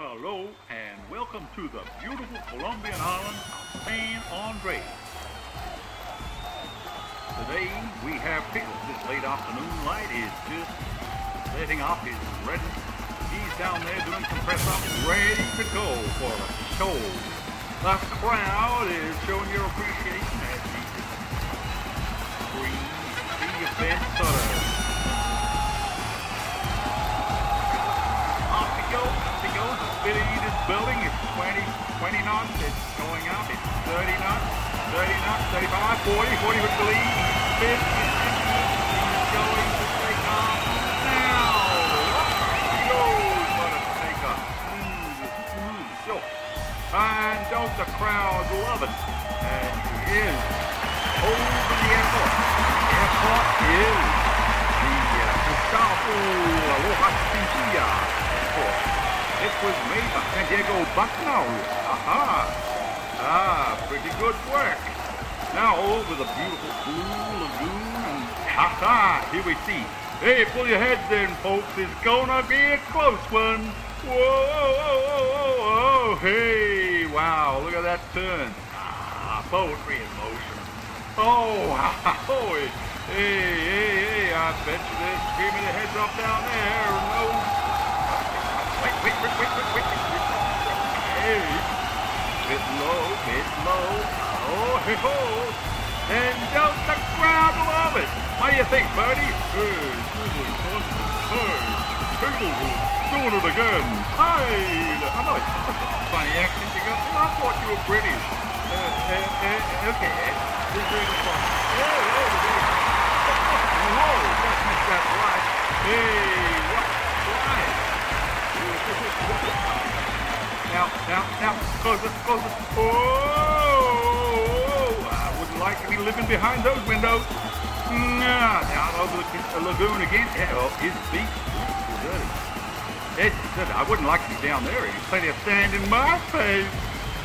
Hello and welcome to the beautiful Colombian island of San Andres. Today we have Piggles. This late afternoon light is just setting up his ready. He's down there doing some press up, ready to go for the show. The crowd is showing your appreciation as he breathes the event building. It's 20, 20 knots. It's going up. It's 30 knots, 30 knots, 35, 40, 40 with the lead. 50, 50. He's going to take off now. He goes. What a takeoff. Smooth, smooth, so. And don't the crowd love it? And he is over the airport. Airport is the uh, Gustavo Rojas Pinilla Airport. This was made by Diego Butnaru. Aha! Ah, pretty good work. Now over the beautiful blue lagoon and ha here we see. Hey, pull your heads in, folks. It's gonna be a close one. Whoa, whoa, whoa, whoa. Hey, wow, look at that turn. Ah, poetry in motion. Oh, wow. Hey, hey, hey, I bet you there's screaming the heads up down there. No. Hey. Bit low, bit low. Oh, hey, ho. And don't the crowd love it. What do you think, Bertie? Hey, Susan. Hey, doing it again. Hey, I know it's funny accent you got. I thought you were British. Uh, uh, uh, okay, this is really fun. Oh, oh, oh. Whoa, missed that right. Hey, what? Right. Now, now, now, closer, closer. Oh, I wouldn't like to be living behind those windows. Nah, down over the, lagoon again. Oh, his feet. Ooh, dirty. It's, dirty. I wouldn't like to be down there. There's plenty of sand in my face.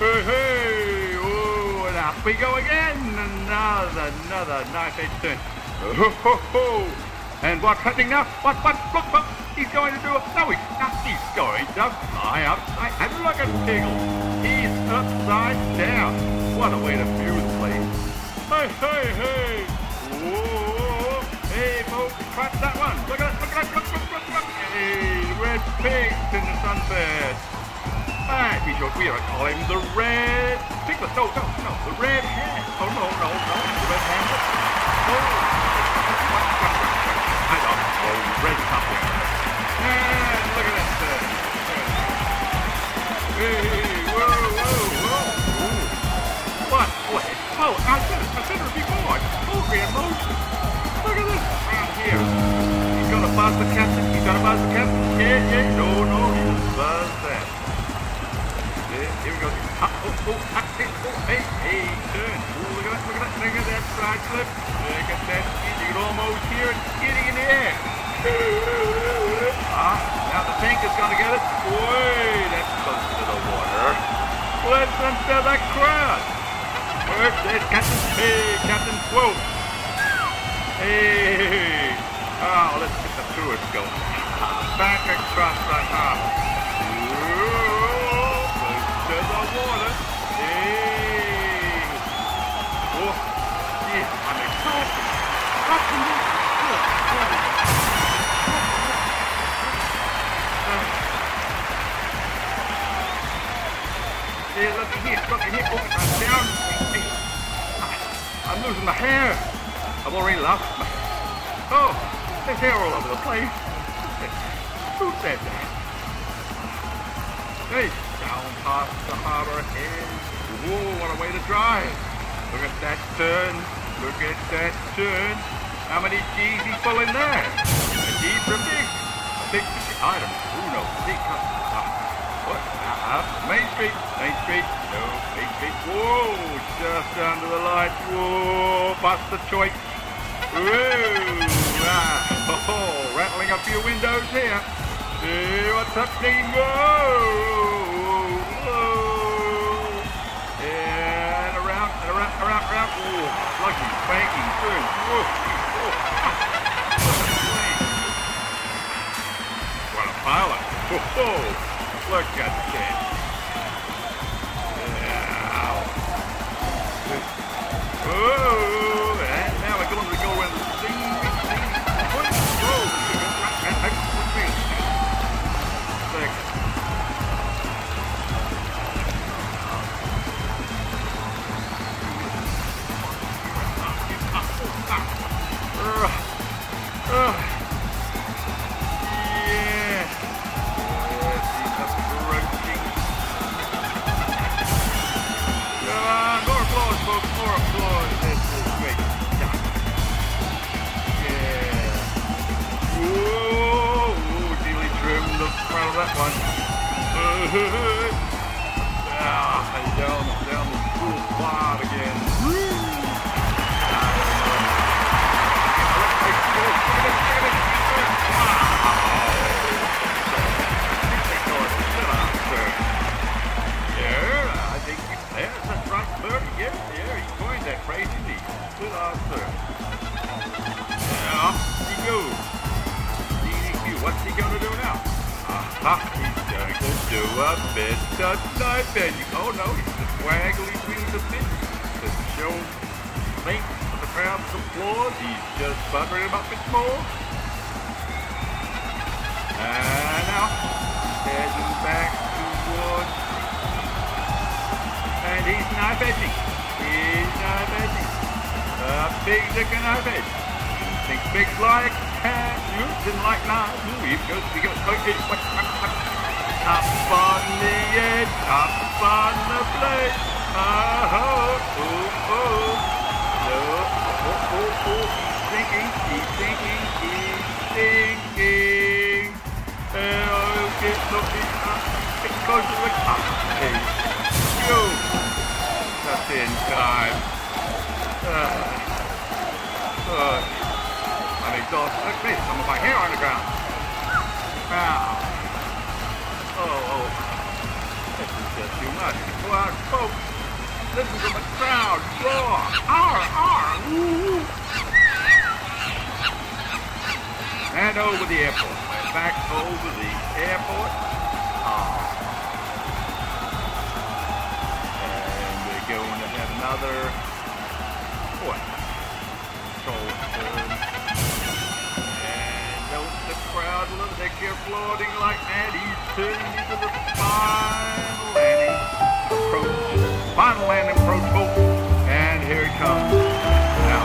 Hey, hey, oh, and up we go again. Another, another knife edge turn. Oh, ho, ho. And what's happening now? What, what, look, look. He's going to do it. No, he's not. He's going to fly upside. And look at Piggle. He's upside down. What a way to view the place. Hey, hey, hey. Whoa. Hey, folks, catch that one. Look at that. Look at that. Look, look, look, look. Hey, red pigs in the sunset. Hey, we should, we ought to call him the red piglet. No, no, no, the red hand. Oh, no, no, no, the red handlet. Oh. I don't red puppy. And look at that thing. Hey, whoa, whoa, whoa. Ooh. What? What? Oh, I said it, I said it before. Poetry in motion. Look at this. Around here. He's gonna buzz the captain. He's gonna buzz the captain. Yeah, yeah. No, no, he just buzz that. Yeah, here we go. Ah, oh, oh, oh, hey, hey, turn. Ooh, look at that, look at that, look at that side slip. Ah, now the tank is gonna get it. Way, that's close to the water. Listen to the crowd. First, there's Captain. Hey, Captain Swope. Hey. Oh, let's get the tourists going. Back across the harbor. Look at here, look at here. Oh, I'm down. I'm losing my hair. I've already lost my Oh, there's hair all over the place. Who said that? Hey, down past the harbor ahead. Whoa, what a way to drive. Look at that turn. Look at that turn. How many G's he's pulling there? A G for big. A big item. Who knows? Big cut. Uh, Main Street. Main Street. No, Main Street. Whoa, just under the light. Whoa, bust the choice. Whoa, ah, oh, rattling a few windows here. See what's happening. Whoa, whoa. And around, and around, around, around. Whoa, lucky, spanking turn. Whoa, whoa. What a pilot. Whoa. Look at this. Yeah. Oh, that one. ah, down, down the cool spot again. Aha, he's going to do a bit of knife edging. Oh no, he's just waggling between the mitts to show thanks for the crowd's applause. He's just buttering him up bit more. And now, heading back towards and he's knife edging. He's knife edging. A big chicken knife edge. Think big like cat, you didn't like knife. Ooh, he goes, he goes, oh, he, what, what, what. Up on the edge, up on the blade. Oh, oh, oh. No, oh, oh, oh. He's thinking, he's thinking, he's thinking. And I'll get looking up, get closer to the top. Hey, go. Just in time. Uh, uh, Look at me, some of my hair on the ground. Wow. Oh, oh. This is just too much. Go out, folks. Listen to the crowd roar. Arr, arr, woo. And over the airport. We're back over the airport. Ah. And we're going to have another what? Control crowd look you're floating like that. He's turning the final landing approach. Final landing approach, folks. And here it comes. Now,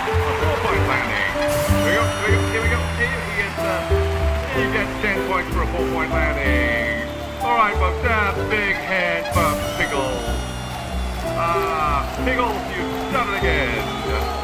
this is a four-point landing. Here we go, here we go, here we go. Here he gets, uh, he gets 10 points for a four-point landing. All right, folks, that's big hand for Piggles. Ah, Piggles, you've done it again.